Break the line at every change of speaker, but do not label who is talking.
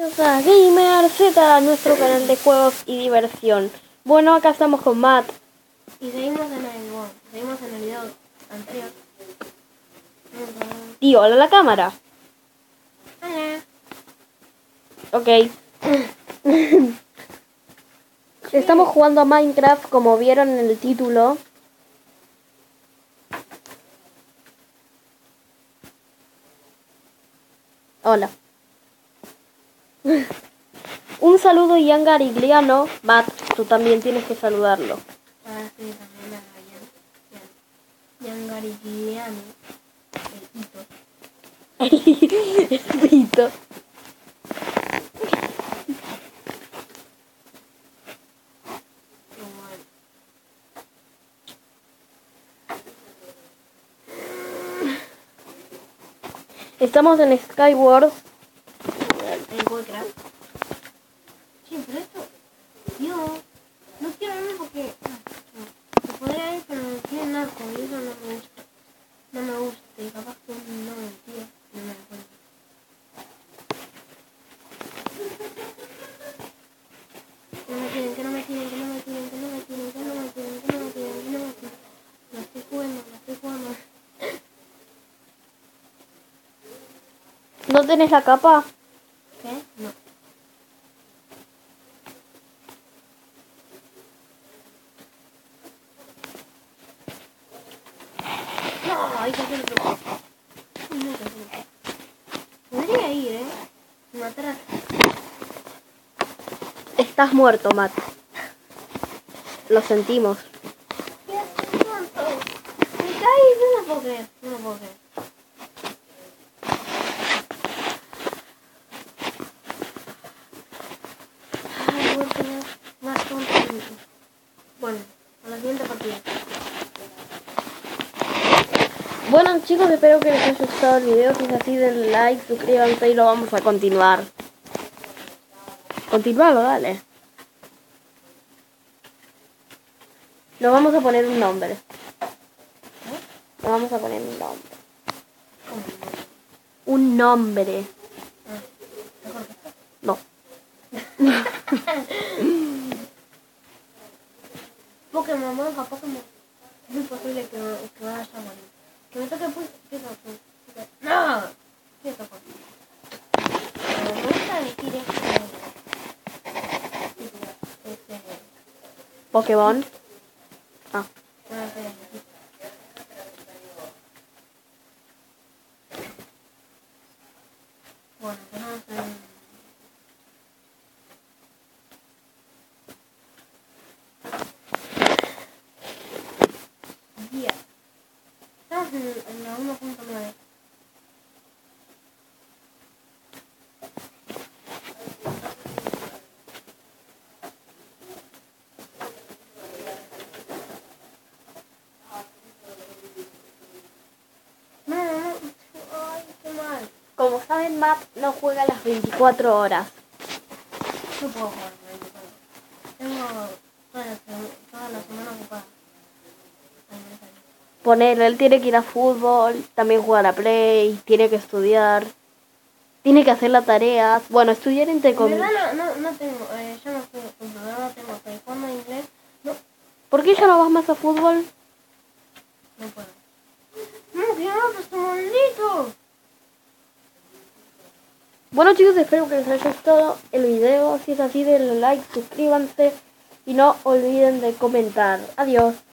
a Gamer Z, nuestro canal de juegos y diversión. Bueno, acá estamos con Matt.
Y seguimos en el, bueno, seguimos en el video anterior.
Tío, hola la cámara.
Hola.
Ok. Estamos jugando a Minecraft, como vieron en el título. Hola. Un saludo Ian Garigliano. Matt, tú también tienes que saludarlo.
Ahora sí, también a Yan, Yan Garigliano, el hito. Qué bueno.
Estamos en Skyward.
En Minecraft. Sí, pero esto, yo no quiero irme porque ah, no. se podría ir, pero tiene narco y eso no me gusta. No me gusta y capaz que no me tía, no me da cuenta. Que no me tiren, que no me tiren, que no me tiren, que no me tiren, que no me tiren, que no me tiren, no me tiren. La estoy jugando, la estoy jugando.
¿No tenés la capa?
¿Qué? No. No, hay que hacer otro. No hay. Podría ir, ¿eh? Matar a...
Estás muerto, Matt. Lo sentimos.
¿Qué haces tanto? Me caí, no lo puedo creer, no lo puedo creer. Ay, voy a tener más tonto. Bueno, a la siguiente partida.
Bueno chicos, espero que les haya gustado el video. Si es así, denle like, suscríbanse y lo vamos a continuar. Continualo, dale. Nos vamos a poner un nombre. Nos vamos a poner un nombre. Un nombre.
Esto.
No.
Pokémon, monja, Pokémon. Es muy posible que, que vaya a morir. Que me toque pues. ¿Qué tocó? ¡No! ¿Qué tocó? Pero me gusta elegir este. Este.
Pokémon. Ah.
No lo sé elegir. Bueno, tenemos el. Guía. Estamos en, en la 1.9. No, no, ay, qué mal.
Saben, Matt no juega las 24 horas.
No puedo jugar, Tengo toda la, sema- toda la semana ocupada. Ay, no me sale.
Poner, él tiene que ir a fútbol, también jugar a play, tiene que estudiar, tiene que hacer las tareas. Bueno, estudiar entre
En
comillas.
no, no, no tengo, eh, yo no fútbol, ahora no tengo cuando inglés, no,
¿Por qué ya no vas más a fútbol?
no puedo. No, que no, pues maldito.
Bueno chicos, espero que les haya gustado el video. Si es así, denle like, suscríbanse y no olviden de comentar. Adiós.